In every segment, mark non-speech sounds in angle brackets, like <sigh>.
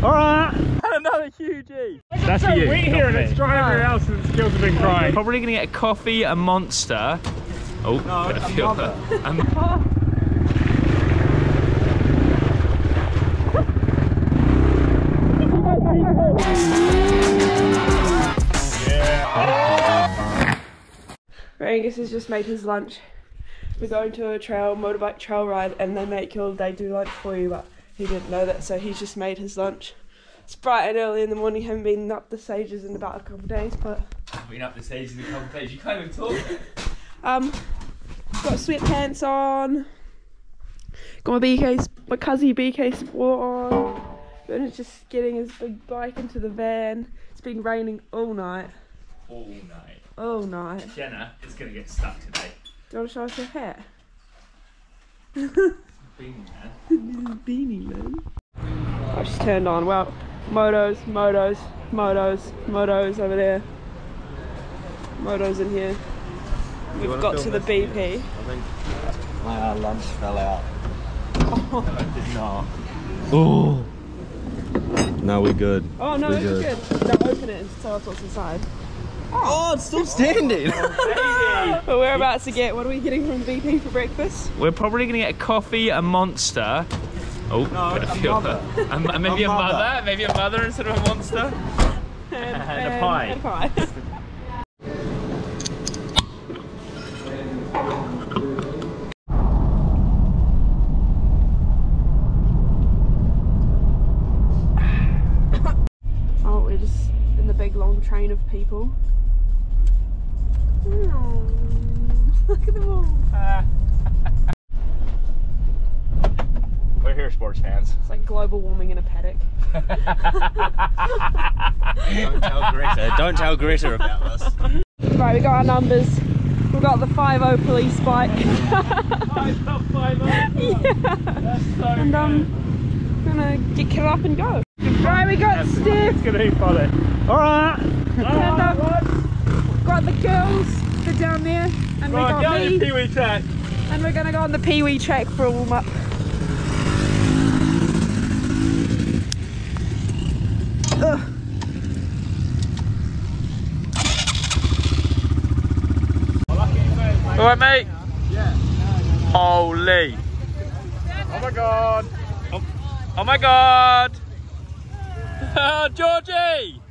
All right. And another huge E. That's for you. We not here for and it's dry everywhere else and the skills have been crying. Probably gonna get a coffee, a monster. Oh, got a few. Um, Angus has just made his lunch. We're going to a trail, motorbike trail ride, and they make you all day do lunch for you, but he didn't know that, so he's just made his lunch. It's bright and early in the morning, haven't been up the stages in about a couple of days, but been up the stage in a couple of days. You can't even talk. <laughs> um, got sweatpants on, got my BK, my Cuzzy BK Sport on. Ben is just getting his big bike into the van. It's been raining all night, All night. all night. Jenna is gonna get stuck today. Do you want to show us your hair? <laughs> Beanie man. <laughs> beanie man. I just turned on. Well, motos, motos, motos, motos over there. Motos in here. We've got to the BP. i think My uh, lunch fell out. No. Oh. <laughs> No, we're good. Oh no, We it's good. good. Now open it and tell us what's inside. Oh, it's still standing. <laughs> But we're about to get. What are we getting from BP for breakfast? We're probably gonna get a coffee, a monster. Oh, got a few. mother. And <laughs> maybe a, A mother. mother. maybe a mother instead of a monster. And, <laughs> And a pie. And a pie. <coughs> oh, we're just in the big long train of people. Oh, look at them all. We're here, sports fans. It's like global warming in a paddock. <laughs> Don't tell Greta. Don't tell Greta about us. Right, we got our numbers. We've got the 5 police bike. <laughs> <laughs> and um, gonna get kit up and go. Right, we got Steph. It's gonna be funny. All right. And, got the girls. They're down there, and we got me. Pee-wee track. And we're gonna go on the Pee Wee track for a warm up. Ugh. All right, mate. Yeah. Holy. Oh my god. Oh, oh my God. Oh, <laughs> Georgie.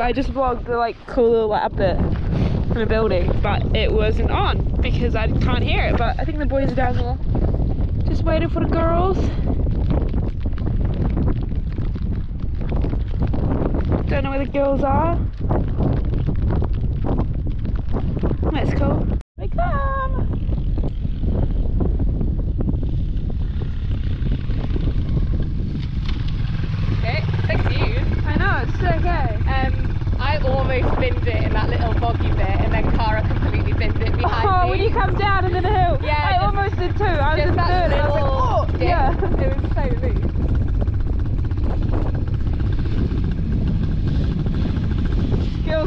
I just vlogged the like cool little lap bit from a building, but it wasn't on because I can't hear it. But I think the boys are down there just waiting for the girls. Don't know where the girls are.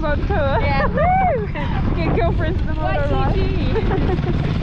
on tour. Yeah. <laughs> Get girlfriends in the motor <laughs>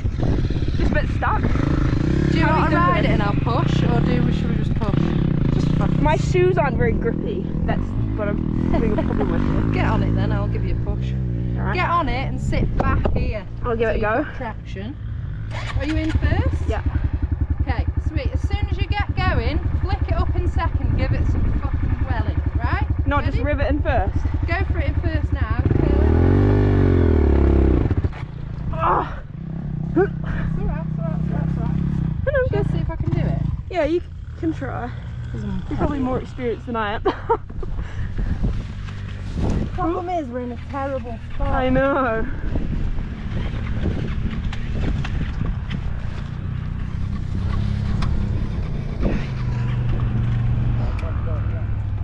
a bit stuck. Do you want to ride it and I'll push, or do we, should we just push? Just push. My shoes aren't very grippy. That's what I'm having a problem with. <laughs> Get on it then, I'll give you a push. Right. Get on it and sit back here. I'll give so it a go. Traction. Are you in first? Yeah. Okay, sweet. As soon as you get going, flick it up in second, give it some fucking welling, right? Not Ready? just rivet in first. Go for it in first now. Oh. Yeah, you can try. You're probably more experienced than I am. Problem is, we're in a terrible spot. I know.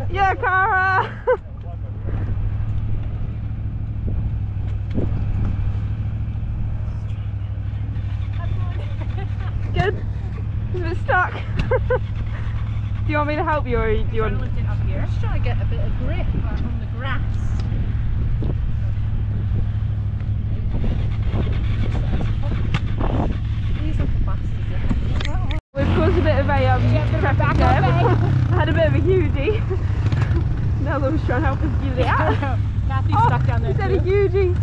Yeah, Cara. Good. It's a bit stuck. do you want me to help you, or do you want? lift it up here. Just trying to get a bit of grip on the grass. These little bastards are heavy. We've caused a bit of a um, traffic jam. I <laughs> had a bit of a hugie. <laughs> Nella was trying to help us get it out. Matthew's Oh, stuck down there Is that a too.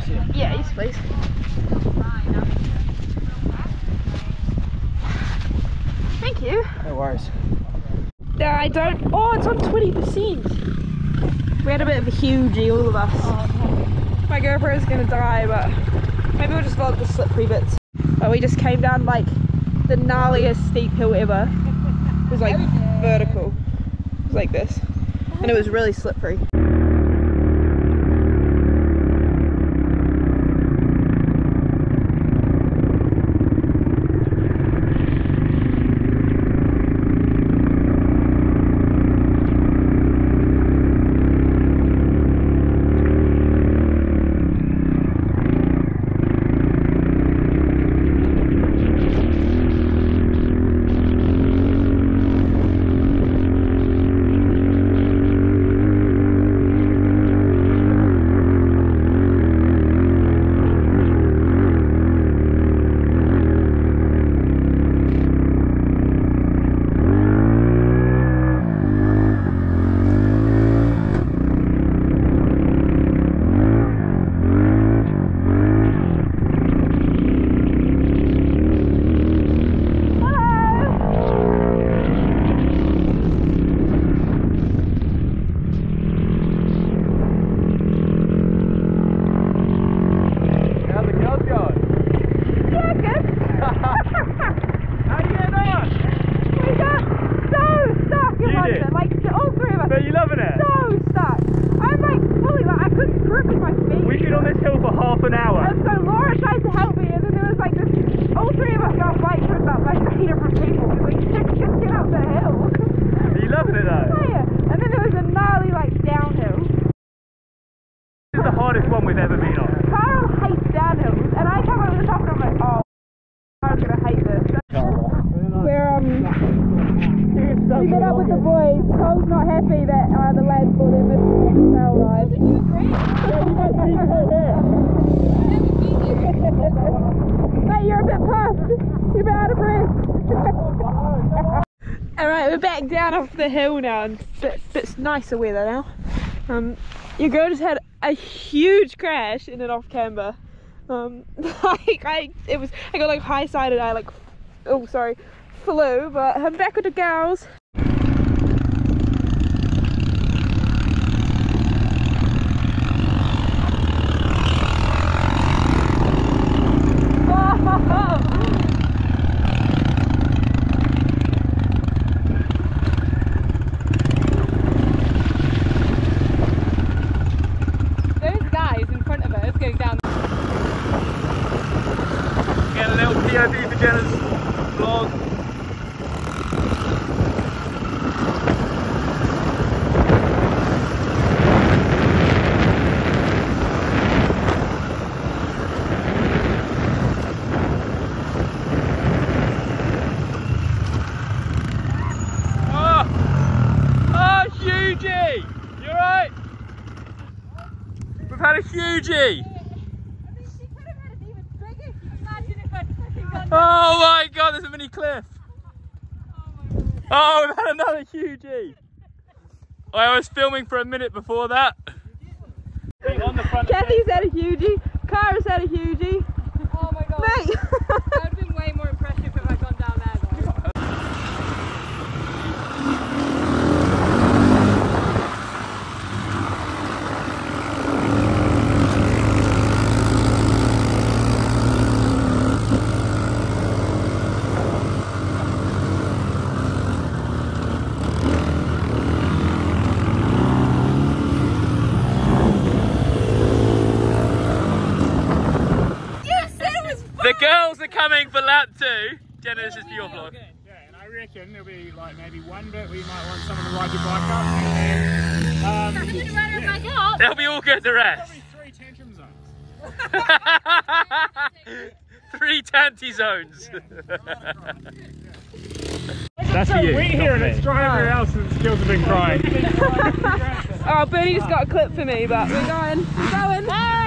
Up onto here? Yeah, yes, please. Thank you. No worries. No, I don't. Oh, it's on 20%. We had a bit of a hugie, all of us. My GoPro's gonna die, but maybe we'll just vlog the slippery bits. But we just came down like the gnarliest steep hill ever. It was like vertical. It was like this. And it was really slippery. Carl hates downhills, and I come over the top and I'm like, oh, Carl's gonna hate this. We're, um, we met up with the boys. Cole's not happy that uh, the lads bought their this the trail ride. yeah, you guys. Mate, you're a bit puffed. You're a bit out of breath. <laughs> Alright, we're back down off the hill now and it's, it's nicer weather now. Um, your girl just had a huge crash in an off camber. Um, <laughs> like I, it was, I got like high sided. I like, oh sorry, flew. But I'm back with the gals. Those guys in front of us going down. Get a little POV for Jenna's vlog. Oh! Oh, Hughie! You alright? We've had a Hughie! Oh my god, there's a mini cliff. Oh, we've had another Hughie. I was filming for a minute before that. On the front Kathy's had a hugie. Kara's had a hugie. Oh my god. Mate. <laughs> That would have been way more impressive if I'd gone down there though. The girls are coming for lap two. Jenna, this is for your vlog. Yeah, and I reckon there'll be like maybe one bit where you might want someone to ride your bike up, and then um, They'll be all good the rest. probably three tantrum zones. <laughs> Three tanty zones. That's So we hear it. It's dry everywhere else, and the skills have been crying. <laughs> Oh, Bernie just got a clip for me, but we're going. We're going. was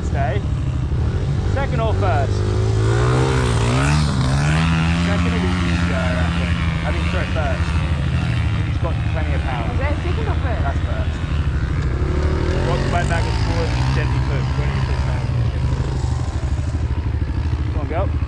first, eh? Second or first? Second will be easier, I reckon. I think sorry, first. He's got plenty of power. Is that second or first? That's first. Rock the back and forward, gently push. When you down. Come on, go.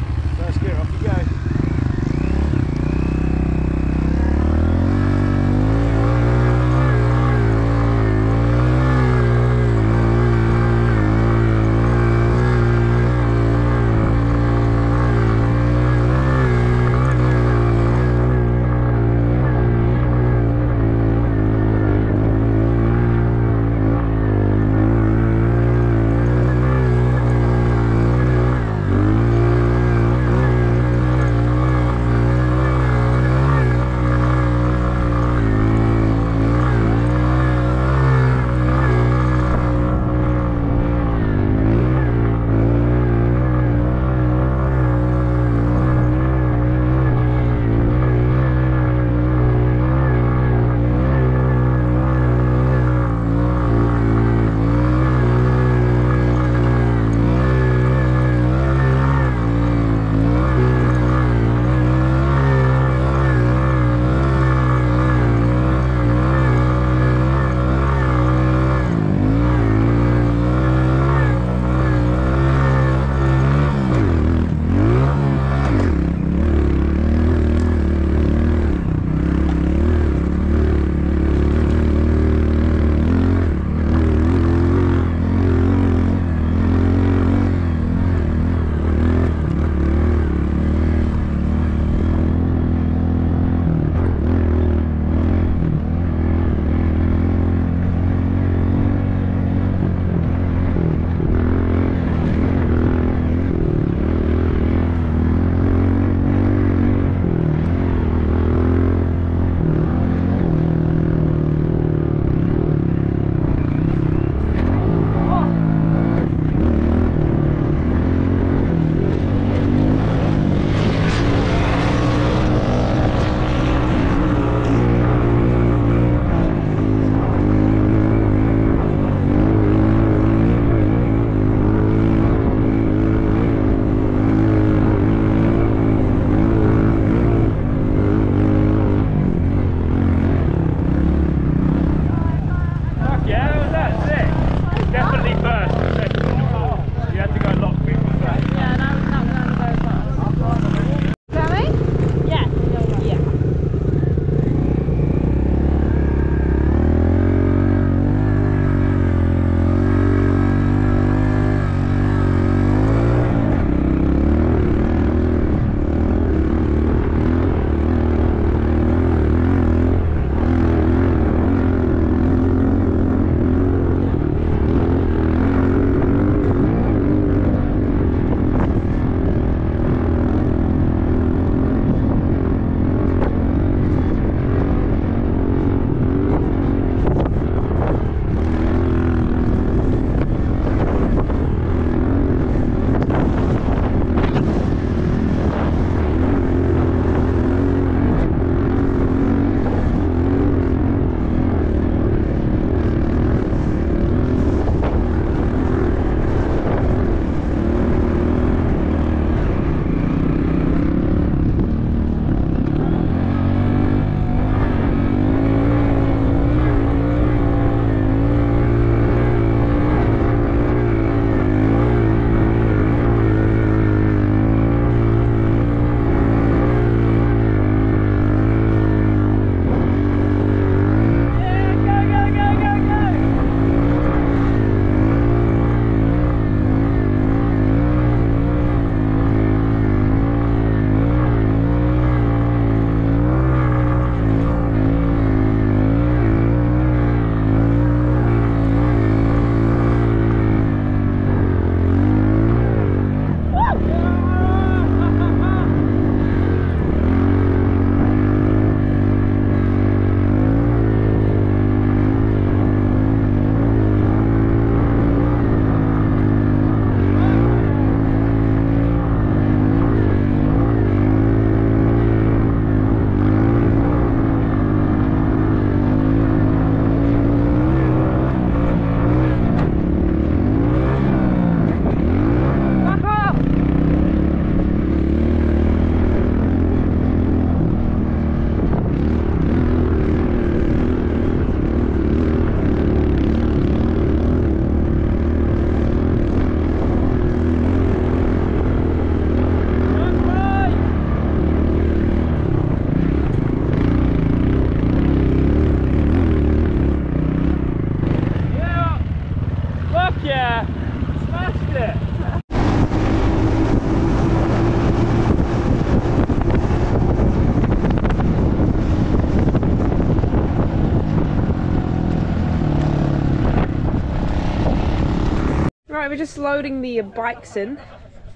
Just loading the bikes in,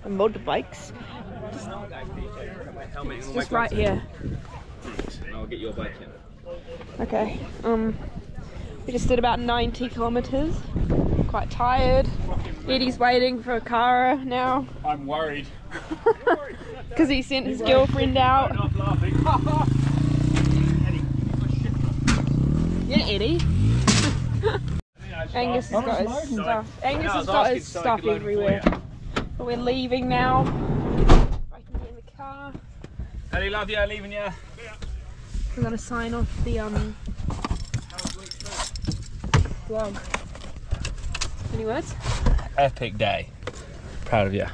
the motorbikes. It's just right here. I'll get your bike in. Okay. Um, we just did about 90 kilometers. Quite tired. Eddie's waiting for Kara now I'm worried. <laughs> because he sent his girlfriend out. <laughs> Yeah, Eddie. <laughs> Angus has got his stuff. Angus has got his stuff everywhere. But we're leaving now. I can get in the car. Eddie, love you, leaving you. We're gonna sign off the um vlog. Any words? Epic day. Proud of you.